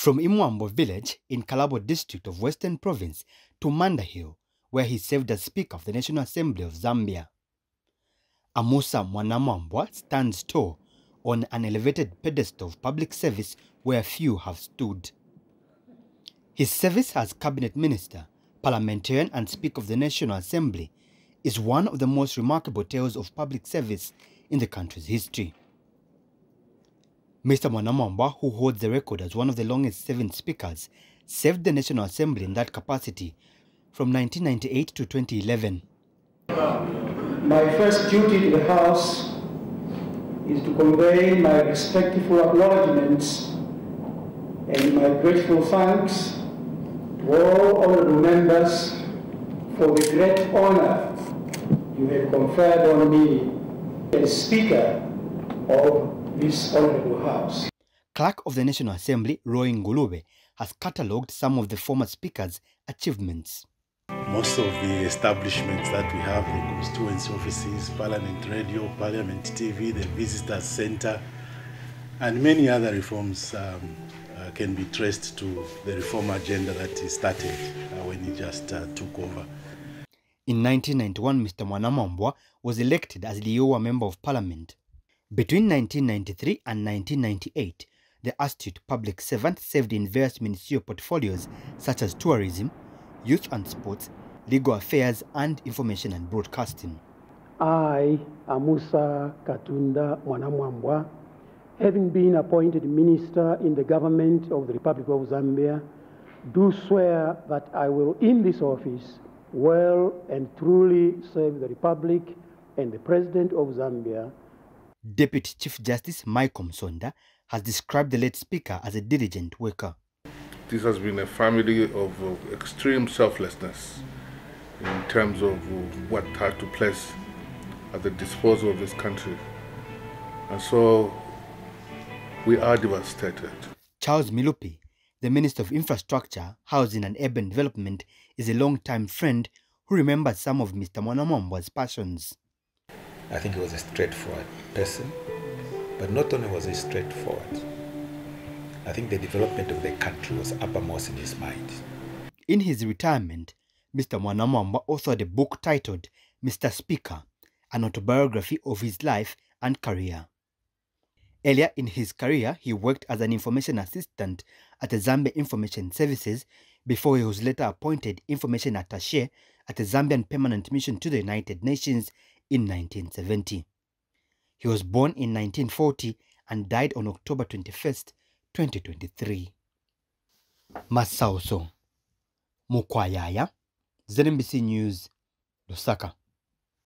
From Imwambo village in Kalabo district of Western Province to Manda Hill, where he served as Speaker of the National Assembly of Zambia. Amusa Mwanamwambwa stands tall on an elevated pedestal of public service where few have stood. His service as cabinet minister, parliamentarian and speaker of the National Assembly is one of the most remarkable tales of public service in the country's history. Mr. Mwanamwambwa, who holds the record as one of the longest serving speakers, served the National Assembly in that capacity from 1998 to 2011. My first duty to the House is to convey my respectful acknowledgements and my grateful thanks to all honorable members for the great honor you have conferred on me as Speaker of this honorable House. Clerk of the National Assembly, Roy Ngulube, has catalogued some of the former Speaker's achievements. Most of the establishments that we have, the constituency offices, Parliament Radio, Parliament TV, the Visitors Center, and many other reforms um, uh, can be traced to the reform agenda that he started uh, when he just uh, took over. In 1991, Mr. Mwanamwambwa was elected as the Iowa Member of Parliament. Between 1993 and 1998, the astute public servant served in various ministerial portfolios such as tourism, youth and sports, legal affairs, and information and broadcasting. I, Amusa Katunda Mwanamwambwa, having been appointed minister in the government of the Republic of Zambia, do swear that I will in this office well and truly serve the Republic and the President of Zambia. Deputy Chief Justice Michael Musonda has described the late Speaker as a diligent worker. This has been a family of, of extreme selflessness in terms of uh, what had to place at the disposal of this country. And so we are devastated. Charles Milupi, the Minister of Infrastructure, Housing and Urban Development, is a long-time friend who remembers some of Mr. Mwanamwambwa's passions. I think he was a straightforward person, but not only was he straightforward, I think the development of the country was uppermost in his mind. In his retirement, Mr. Mwanamwambwa authored a book titled Mr. Speaker, an autobiography of his life and career. Earlier in his career, he worked as an information assistant at the Zambia Information Services before he was later appointed information attaché at the Zambian Permanent Mission to the United Nations in 1970. He was born in 1940 and died on October 21st, 2023. Masauso Mukwayaya, ZNBC News, Lusaka.